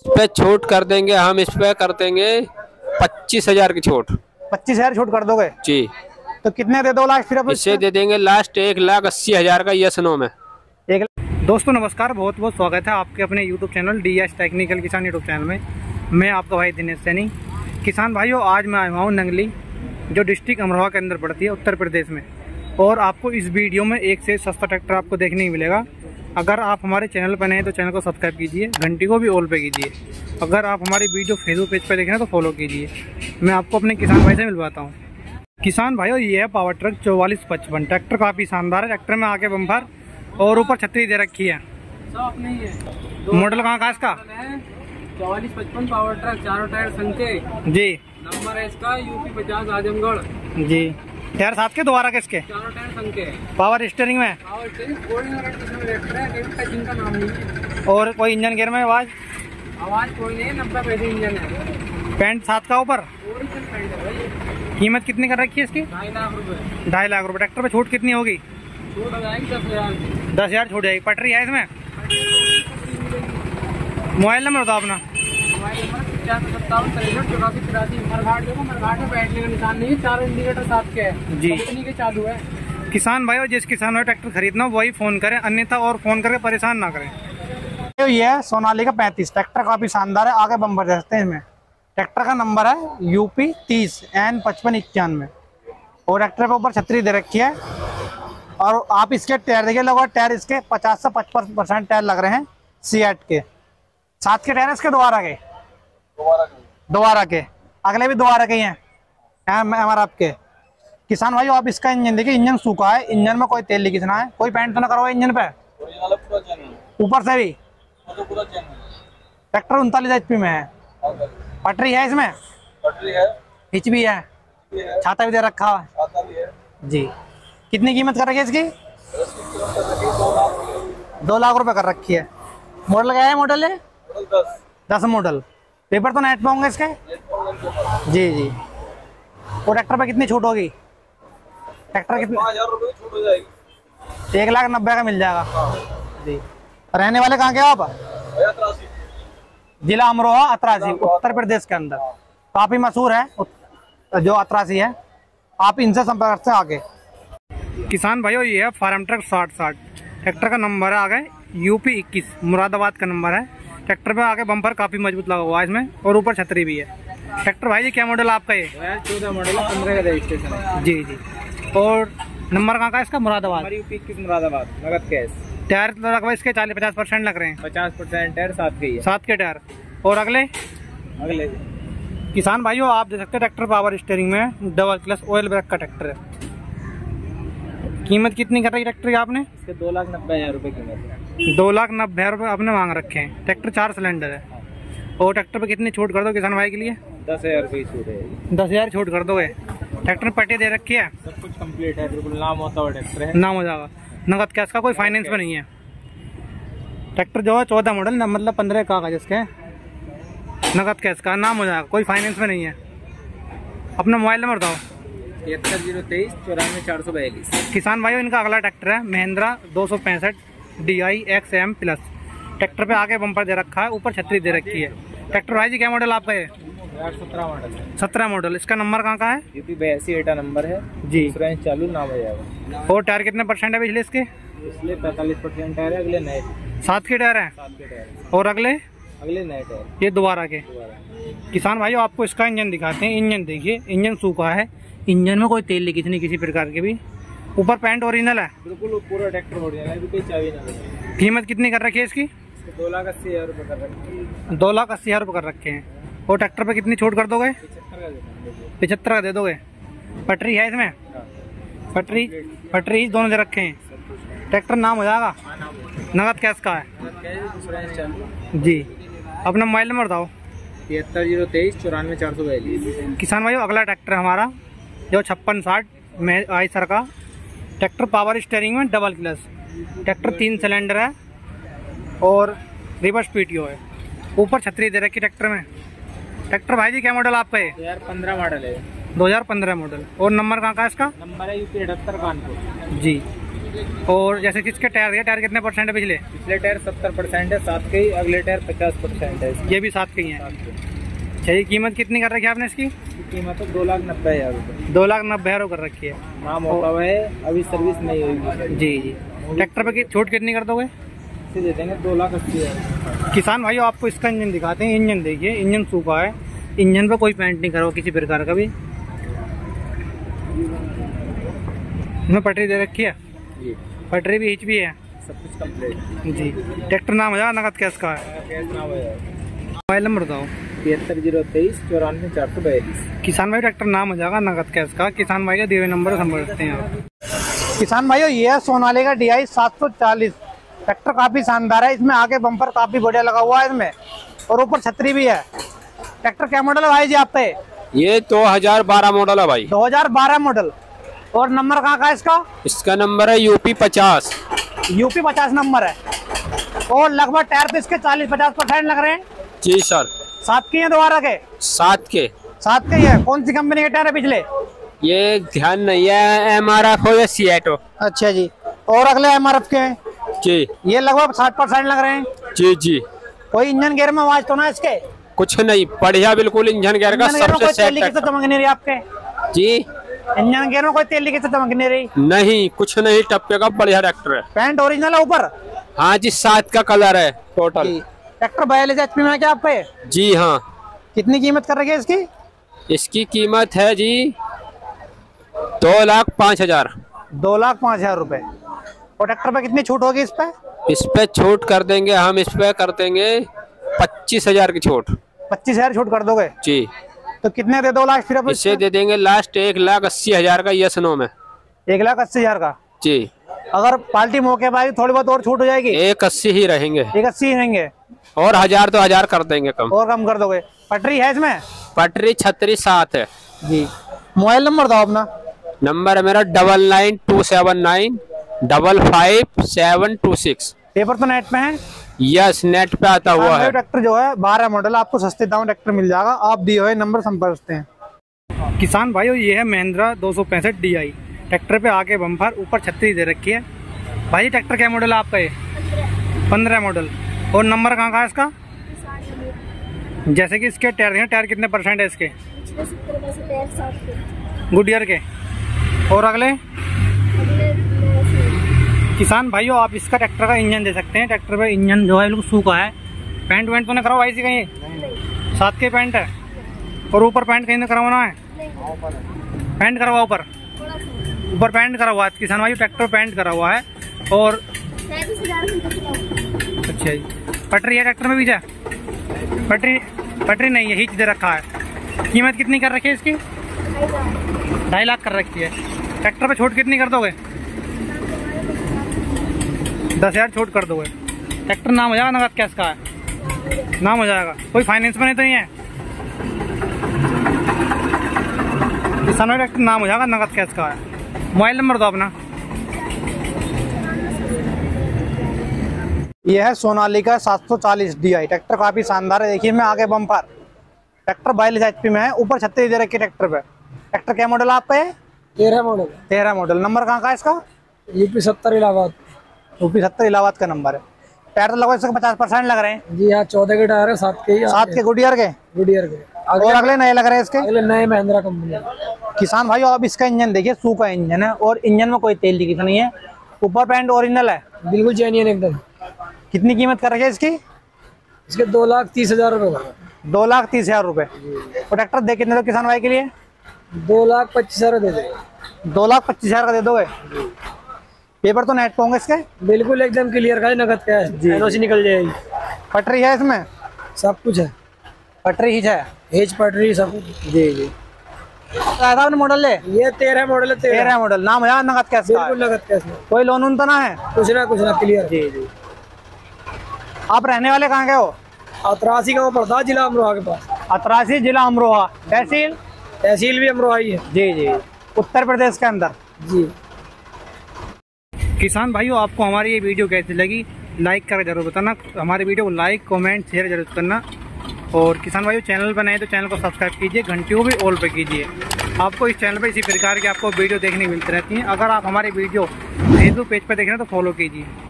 इस पे छूट कर देंगे हम इस पे कर देंगे पच्चीस हज़ार की छूट। पच्चीस हज़ार छूट कर दोगे? जी। तो कितने दे दो लास्ट फिर इससे दे देंगे लास्ट एक लाख अस्सी हज़ार का यस नो में। एक दोस्तों नमस्कार बहुत बहुत स्वागत है आपके अपने YouTube channel D S technical Kisan YouTube channel में। मैं आपका भाई दिनेश सैनी। किसान भाइयों आज मैं आया हूँ नंगली जो डिस्ट्रिक्ट अमरोहा के अंदर पड़ती है उत्तर प्रदेश में। और आपको इस वीडियो में एक से सस्ता ट्रैक्टर आपको देखने ही मिलेगा। अगर आप हमारे चैनल पर नए हैं तो चैनल को सब्सक्राइब कीजिए घंटी को भी ऑल पे कीजिए। अगर आप हमारी वीडियो फेसबुक पेज पर देख तो फॉलो कीजिए। मैं आपको अपने किसान भाई से मिलवाता हूँ। किसान भाइयों ये है पावर ट्रक चौवालीस पचपन। ट्रैक्टर काफ़ी शानदार है ट्रैक्टर में आगे बम्फर और ऊपर छतरी दे रखी है। मॉडल कहाँ का इसका? चौवालीस पचपन पावर ट्रक चारों टायर संख्य जी। नंबर है इसका यूपी पचास आजमगढ़। जी। टायर सात के दोबारा किसके? पावर स्टेयरिंग में? और कोई इंजन गियर में? आवाज़? आवाज़ कोई नहीं है नब्बे पैसे इंजन है। पैंट सात का ऊपर? है कीमत कितनी कर रखी है इसकी? ढाई लाख रुपए। ढाई लाख रुपए। ट्रैक्टर पे छूट कितनी होगी? छूट हो जाएगी दस हज़ार। दस हज़ार छूट जाएगी। पटरी है इसमें? मोबाइल नंबर बताओ अपना। मोबाइल नंबर पचास सत्तावन तिरसठ चौरासी तिरासी मरघाट देखो मरघाट में बैठने का निशान नहीं है चारों इंडिकेटर साथ के है। जी। कंपनी के चालू है। किसान भाई और जिस किसान भाई ट्रैक्टर खरीदना हो वही फ़ोन करें अन्यथा और फ़ोन करके परेशान ना करें। तो ये है सोनाली का पैंतीस ट्रैक्टर काफ़ी शानदार है आगे बम्बर रहते हैं इसमें। ट्रैक्टर का नंबर है यूपी तीस एन पचपन इक्यानवे। और ट्रैक्टर के ऊपर छतरी दे रखी है। और आप इसके टायर देखिए लगभग टायर इसके पचास से पचपन परसेंट टायर लग रहे हैं सी के। सात के टायर इसके दोबारा के। दोबारा के। अगले भी दोबारा के ही हैं। हमारा आपके। किसान भाई आप इसका इंजन देखिए इंजन सूखा है इंजन में कोई तेल लीकेज ना है। कोई पेंट तो ना करो इंजन पे। ऊपर से भी। ट्रैक्टर उनतालीस एच पी में है। पटरी है इसमें? हिच भी है। छाता भी दे रखा। है। जी। कितनी कीमत कर रखी है इसकी? दो लाख। रुपए कर रखी है। मॉडल क्या है मॉडल है दस मॉडल। पेपर तो नेट पे होंगे इसके? जी जी। और ट्रैक्टर पे कितनी छूट होगी? ट्रैक्टर कितने एक लाख नब्बे का मिल जाएगा। जी। रहने वाले कहाँ के हो आप? जिला अमरोहा अतरासी उत्तर प्रदेश के अंदर। काफ़ी मशहूर है जो अतरासी है। आप इनसे संपर्क से आगे। किसान भाइयों ये है फार्म ट्रक साठ साठ। ट्रैक्टर का नंबर है आगे यूपी इक्कीस। मुरादाबाद का नंबर है। ट्रैक्टर पे आगे बम्पर काफ़ी मज़बूत लगा हुआ है इसमें और ऊपर छतरी भी है। ट्रैक्टर भाई जी क्या मॉडल आपका ये? चौदह मॉडल है पंद्रह का रजिस्ट्रेशन है। जी जी। और नंबर कहाँ का है इसका? मुरादाबाद। इक्कीस मुरादाबाद नगद कैश टायर तो लगभग इसके चालीस पचास परसेंट लग रहे हैं। पचास परसेंट टायर साथ के सात के टायर। और अगले? अगले। किसान भाइयों आप देख सकते हैं ट्रैक्टर पावर स्टेयरिंग में डबल क्लच ऑयल ब्रेक का ट्रैक्टर है। कीमत कितनी कर रही ट्रैक्टर की आपने? इसके दो लाख नब्बे हज़ार रुपए कीमत है। दो लाख नब्बे रुपये आपने मांग रखे हैं। ट्रैक्टर चार सिलेंडर है। और ट्रैक्टर पे कितनी छूट कर दो किसान भाई के लिए? दस हज़ार रुपये छूट है दस हज़ार छूट कर दो दोगे। ट्रैक्टर में पट्टी दे रखी है? सब कुछ कंप्लीट है बिल्कुल नाम होता हुआ ट्रैक्टर है। नाम हो जाएगा। नगद कैश का कोई फाइनेंस में नहीं है। ट्रैक्टर जो है चौदह मॉडल न मतलब पंद्रह कागज़ इसके नगद कैश का नाम हो जाएगा। कोई फाइनेंस में नहीं है। अपना मोबाइल नंबर बताओ। तिहत्तर ज़ीरो तेईस चौरानवे चार सौ बयालीस। किसान भाइयों इनका अगला ट्रैक्टर है महिंद्रा दो सौ पैंसठ। D I X M plus tractor पे आगे बम्पर दे रखा है ऊपर छतरी दे रखी है। ट्रैक्टर भाई जी क्या मॉडल आपका है? सत्रह मॉडल सत्रह मॉडल इसका नंबर कहाँ का है? यूपी बयासी एटा नंबर है। जी। इंश्योरेंस चालू नाम हो जाएगा और टायर कितने परसेंट है पिछले इसके? इसलिए पैंतालीस परसेंट टायर है अगले नए सात के टायर हैं? और अगले? अगले नए टायर ये दोबारा के। किसान भाई आपको इसका इंजन दिखाते हैं। इंजन देखिए इंजन सूखा है। इंजन में कोई तेल लीकेज नहीं किसी प्रकार के भी। ऊपर पैंट ओरिजिनल है? बिल्कुल पूरा ट्रैक्टर हो जाएगा अभी कोई चाबी ना कीमत कितनी कर रखी है इसकी? दो लाख अस्सी हज़ार रुपये कर रखे दो लाख अस्सी हज़ार रुपये कर रखे हैं। और ट्रैक्टर पे कितनी छूट कर दोगे? पचहत्तर का दे दोगे। पटरी है इसमें? पटरी पटरी दोनों दे रखे हैं। ट्रैक्टर नाम हो जाएगा? नगद कैश का है? जी। अपना मोबाइल नंबर बताओ। तिहत्तर ज़ीरो तेईस चौरानवे चार सौ बयालीस। किसान भाई अगला ट्रैक्टर है हमारा जो छप्पन साठ में आई सर का। ट्रैक्टर पावर स्टेयरिंग में डबल क्लच। ट्रैक्टर तीन सिलेंडर है और रिवर्स पीटीओ है। ऊपर छतरी दे रखी ट्रैक्टर में। ट्रैक्टर भाई जी क्या मॉडल आपका है दो हज़ार पंद्रह मॉडल है। 2015 मॉडल और नंबर कहाँ का है इसका? नंबर है यूपी अठहत्तर कानपुर। जी। और जैसे किसके टायर है टायर कितने परसेंट है पिछले? पिछले टायर सत्तर परसेंट है सात के ही अगले टायर पचास परसेंट है ये भी सात के ही हैं। अच्छा ये कीमत कितनी कर रखी है आपने इसकी? कीमत है दो लाख नब्बे हज़ार रुपये दो लाख नब्बे हज़ार कर रखी है। नाम होता हुआ है अभी सर्विस नहीं होगी जी जी। ट्रैक्टर पे छूट कितनी कर दोगे? दे देंगे दो लाख अस्सी हज़ार। किसान भाई आपको इसका इंजन दिखाते हैं इंजन देखिए इंजन सूखा है। इंजन पे कोई पेंट नहीं करा किसी प्रकार का भी। इसमें पटरी दे रखी है? पटरी भी हिच भी है। सब कुछ कंप्लीट जी। ट्रैक्टर नाम है नगद कैश का है। है। मोबाइल नंबर बताओ। तिहत्तर ज़ीरो तेईस चौरानवे चार सौ बयालीस। किसान भाई ट्रैक्टर नाम हो जाएगा नगद कैश का। किसान भाई का दिए नंबर संपर्क हैं आप। किसान भाई ये है सोनाली का डी आई सात सौ चालीस। ट्रैक्टर काफ़ी शानदार है इसमें आगे बम्पर काफ़ी बढ़िया लगा हुआ है इसमें और ऊपर छतरी भी है। ट्रैक्टर क्या मॉडल है भाई जी आप पे? ये 2012 मॉडल है भाई। 2012 मॉडल और नंबर कहाँ का है इसका? इसका नंबर है यूपी पचास। यूपी पचास नंबर है। और लगभग टायर पे इसके चालीस पचास परसेंट लग रहे हैं। जी सर। सात के हैं दोबारा के? सात के। सात के ही कौन सी कंपनी के टायर है पिछले? ये ध्यान नहीं है एम आर एफ़ हो या सी एटो अच्छा जी। और अगले एम आर एफ़ के हैं? जी। ये लगभग साठ परसेंट लग रहे हैं। जी जी। कोई इंजन गेयर में आवाज़ तो ना इसके? कुछ नहीं बढ़िया बिल्कुल इंजन गेयर का सबसे सेट तो चमक नहीं रही आपके? जी। इंजन गेयर में कोई तेल लीकेज तो चमक नहीं रही? नहीं कुछ नहीं टप्पे का बढ़िया ट्रैक्टर है। पेंट ओरिजिनल है ऊपर? हाँ जी सात का कलर है टोटल। ट्रैक्टर बयालीस एच पी में क्या आप पे? जी हाँ। कितनी कीमत कर रखी है इसकी? इसकी कीमत है जी दो लाख पाँच हज़ार। दो लाख पाँच हज़ार रुपए। और ट्रैक्टर पे कितनी छूट होगी इस पे? इस पे छूट कर देंगे हम इस पे कर देंगे पच्चीस हज़ार की छूट। पच्चीस हज़ार छूट कर दोगे? जी। तो कितने दे दो लाख फिर इसे दे देंगे लास्ट एक लाख अस्सी हज़ार का यस नो में। एक लाख अस्सी हज़ार का? जी। अगर पार्टी मौके पर आई थोड़ी बहुत और छूट हो जाएगी? एक अस्सी ही रहेंगे। एक अस्सी ही रहेंगे। और हज़ार तो हज़ार कर देंगे कम। और कम कर दोगे। पटरी है इसमें? पटरी छतरी सात है। जी। मोबाइल नंबर दो अपना। नंबर है मेरा double nine two seven nine double five seven two six. Paper तो नेट पे है? यस नेट पे आता हुआ है। ट्रैक्टर जो है बारह मॉडल आपको सस्ते दाम ट्रैक्टर मिल जाएगा। आप दिए हुए नंबर संपर्क हैं किसान भाइयों ये है महिंद्रा दो सौ पैंसठ डी आई। ट्रैक्टर पे आगे बम्फर ऊपर छत्तीस दे रखी है। भाई ट्रैक्टर क्या मॉडल है आपका ये? पंद्रह मॉडल और नंबर कहाँ का इसका? जैसे कि इसके टायर हैं टायर कितने परसेंट है इसके? गुडियर के। और अगले? किसान भाइयों आप इसका ट्रैक्टर का इंजन दे सकते हैं। ट्रैक्टर पे इंजन जो है बिल्कुल सूखा है। पैंट वैंट तो नहीं कराओ ऐसी कहीं? नहीं। सात के पैंट है। और ऊपर पैंट कहीं ना करवाना है? पैंट करा हुआ ऊपर ऊपर पैंट करा हुआ है किसान भाई ट्रैक्टर पैंट करा हुआ है। और अच्छा जी। पटरी है ट्रैक्टर में भी जा पटरी पटरी नहीं है, हिच दे रखा है। कीमत कितनी कर रखी है इसकी? ढाई लाख कर रखी है। ट्रैक्टर पे छूट कितनी कर दोगे? दस हज़ार छूट कर दोगे। ट्रैक्टर नाम हो जाएगा नगद कैश का है नाम हो जाएगा। कोई फाइनेंस में नहीं तो नहीं है? किसान ट्रैक्टर नाम हो जाएगा नगद कैश का है मोबाइल नंबर दो अपना। यह है सोनालिका 740 DI ट्रैक्टर काफ़ी शानदार है। देखिए मैं आगे बम्पर। ट्रैक्टर बाईस एच में है ऊपर छत्तीस दे रखे ट्रैक्टर पे। ट्रैक्टर क्या मॉडल आप पे है तेरह मॉडल तेरह मॉडल नंबर कहाँ का है इसका? यूपी सत्तर इलाहाबाद। यूपी सत्तर इलाहाबाद का नंबर है। टायर तो लगभग इसके पचास परसेंट लग रहे हैं। जी हाँ चौदह के टायर है सात के सात के गुडियर के? गुडियर के। और अगले नए लग रहे हैं इसके? अगले नए महिंद्रा कंपनी किसान भाई अब इसका इंजन देखिए सूखा इंजन है और इंजन में कोई तेल लीकेज नहीं है। ऊपर पैंट ओरिजिनल है। बिल्कुल जेन्यन एकदम। कितनी कीमत कर रखी है इसकी? इसके दो लाख तीस हज़ार रुपये दो लाख तीस हज़ार रुपए। और ट्रैक्टर दे कितने दो किसान भाई के लिए? दो लाख पच्चीस हज़ार दे दे। दो लाख पच्चीस हज़ार का दे दोगे? पेपर तो नेट पे होंगे इसके? बिल्कुल एकदम क्लियर का है नगद का है। एनओसी निकल जाएगी। पटरी है इसमें? सब कुछ है। पटरी ही है? एज पटरी सब। कुछ जी। जी आपने मॉडल ले? ये तेरह मॉडल है तेरह। मॉडल नाम है नगद कैसे बिल्कुल नगद कैश कोई लोन वोन तो ना है? कुछ ना कुछ ना क्लियर जी जी। आप रहने वाले कहाँ के हो? अतरासी गाँव पड़ता जिला अमरोहा के पास। अतरासी जिला अमरोहा। तहसील? तहसील भी अमरोहा ही है। जी जी। उत्तर प्रदेश के अंदर। जी। किसान भाइयों आपको हमारी ये वीडियो कैसी लगी? लाइक कर ज़रूर बताना। हमारे वीडियो को लाइक कमेंट शेयर ज़रूर करना। और किसान भाइयों चैनल पर नए तो चैनल को सब्सक्राइब कीजिए घंटियों भी ऑल पे कीजिए। आपको इस चैनल पर इसी प्रकार की आपको वीडियो देखने को मिलती रहती हैं। अगर आप हमारी वीडियो फेसबुक पेज पर देख रहे हैं तो फॉलो कीजिए।